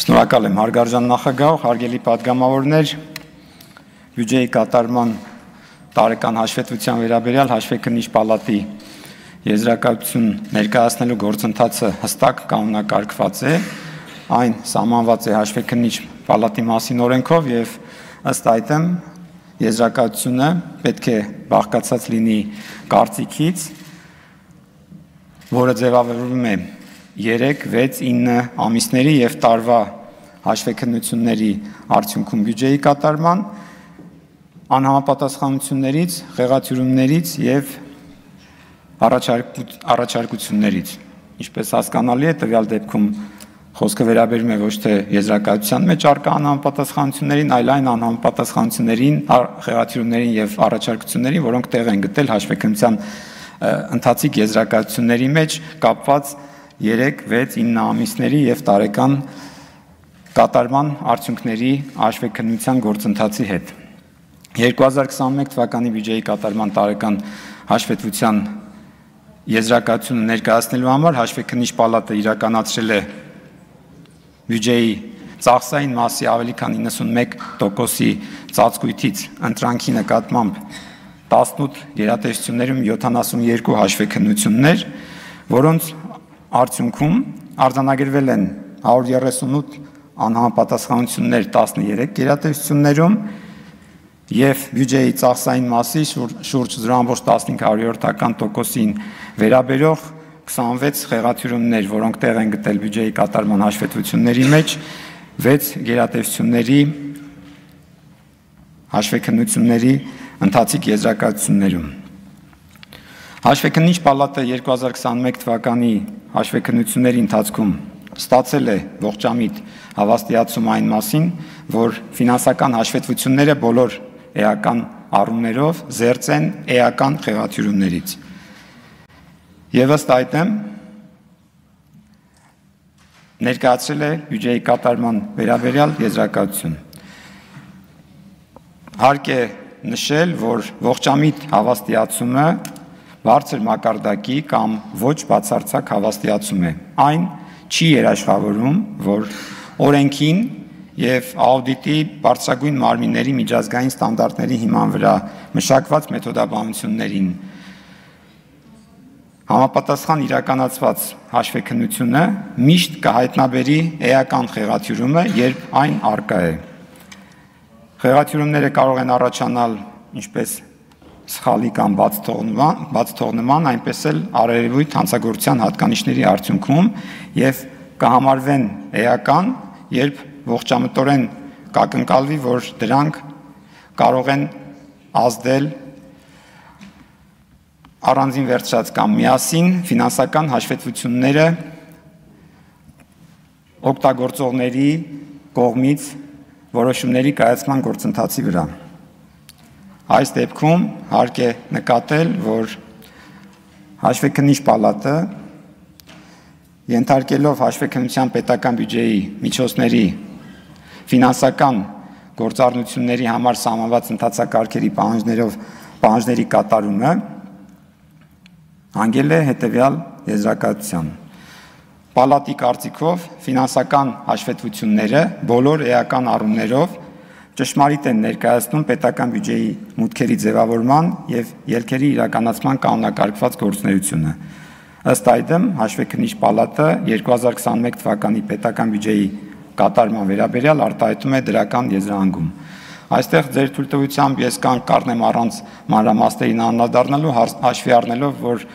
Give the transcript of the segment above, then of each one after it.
Շնորհակալ եմ հարգարժան նախագահ, հարգելի падգամավորներ, բյուջեի կատարման տարեկան հաշվետվության վերաբերյալ հաշվի քննիչ պալատի եզրակացություն ներկայացնելու գործընթացը հստակ կանոնակարգված է, այն սահմանված է հաշվի քննիչ պալատի մասին օրենքով եւ ըստ այդմ եզրակացությունը պետք է բաղկացած լինի կարծիքից, որը ձևավորվում է 3, 6, 9 ամիսների եւ տարվա հաշվեկնությունների արդյունքում բյուջեի կատարման անհամապատասխանություններից, խեղաթյուրումներից եւ առաջարկություններից։ Ինչպես հասկանալի է, տվյալ դեպքում խոսքը վերաբերում է ոչ թե եզրակացության մեջ արկա անհամապատասխանություններին, այլ այն անհամապատասխանություններին, խեղաթյուրումներին եւ առաջարկություններին, որոնք տեղ են գտել հաշվեկնության ընթացիկ եզրակացությունների մեջ կապված 3, 6, 9 ամիսների եւ տարեկան կատարման արդյունքների հաշվեկնության գործընթացի հետ։ 2021 թվականի բյուջեի կատարման տարեկան հաշվետվության եզրակացությունը ներկայացնելու համար հաշվեկնիչ պալատը իրականացրել է բյուջեի ծախսային մասի ավելի քան 91%-ի ծածկույթից ընտրանքի նկատմամբ 18 գերատեսչություններում 72 հաշվեկնություններ, որոնց Արդյունքում արձանագրվել են 138 անհամապատասխանություններ 13 գերատեսչություններում եւ բյուջեի ծախսային մասի շուրջ 0.15%-ական տոկոսին վերաբերող 26 խեղաթյուրումներ, որոնք տեղ են գտել բյուջեի կատարման հաշվետվությունների մեջ, 6 գերատեսչությունների հաշվեկնությունների ընթացիկ եզրակացություններում Հաշվեկնիչ պալատը 2021 թվականի հաշվեկնությունների ընթացքում ստացել է ողջամիտ հավաստիացում այն մասին, որ ֆինանսական հաշվետվությունները բոլոր էական առումներով զերծ են էական խեղաթյուրումներից։ Եվ ըստ այդմ ներկայացրել է բյուջեի կատարման վերաբերյալ եզրակացություն։ Հարկ է նշել, որ ողջամիտ հավաստիացումը բարձր մակարդակի կամ ոչ բացարձակ հավաստիացում է։ Այն չի երաշխավորում, որ օրենքին եւ աուդիտի բարձրագույն մարմինների միջազգային ստանդարտների հիման վրա մշակված մեթոդաբանություններին համապատասխան իրականացված հաշվեկնությունը միշտ կհայտնաբերի էական խեղաթյուրումը, երբ այն արկա է։ Խեղաթյուրումները կարող են առաջանալ ինչպես սխալի կամ բաց թողնման, բաց թողնման, այնպես էլ արևույթ հանցագործության հատկանիշների արդյունքում եւ կհամարվեն էական, երբ ողջամտորեն կակնկալվի, որ դրանք կարող են ազդել առանձին վերցրած կամ միասին ֆինանսական հաշվետվությունները օգտագործողների կողմից որոշումների կայացման գործընթացի վրա։ Այս դեպքում հարկ է նկատել, որ հաշվեկնիչ պալատը ենթարկելով հաշվեկնության պետական բյուջեի միջոցների ֆինանսական գործառնությունների համար սահմանված ընթացակարգերի պահանջներով պահանջների կատարումը հանգել է հետևյալ եզրակացության։ Պալատի կարծիքով ֆինանսական հաշվետվությունները բոլոր էական առումներով ճշմարիտ են ներկայացնում պետական բյուջեի մուտքերի ձևավորման եւ ելքերի իրականացման կանոնակարգված գործունեությունը։ Ըստ այդմ հաշվեկնիչ պալատը 2021 թվականի պետական բյուջեի կատարման վերաբերյալ արտահայտում է դրական եզրահանգում։ Այստեղ ձեր թույլտվությամբ ես կան կառնեմ առանց մանրամասներին անդրադառնալու հաշվի առնելով, որ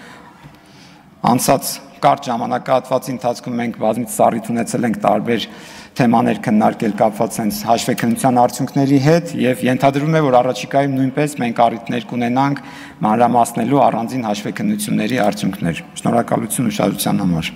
անցած կարճ ժամանակահատվածի ընթացքում մենք բազմից սառիթ ունեցել ենք տարբեր թեմաներ քննարկել կապված հենց հաշվեկնության արդյունքների հետ եւ ենթադրվում է, որ առաջիկայում նույնպես մենք առիթներ կունենանք մանրամասնելու առանձին հաշվեկնությունների արդյունքներ։ Շնորհակալություն ուշադրության համար։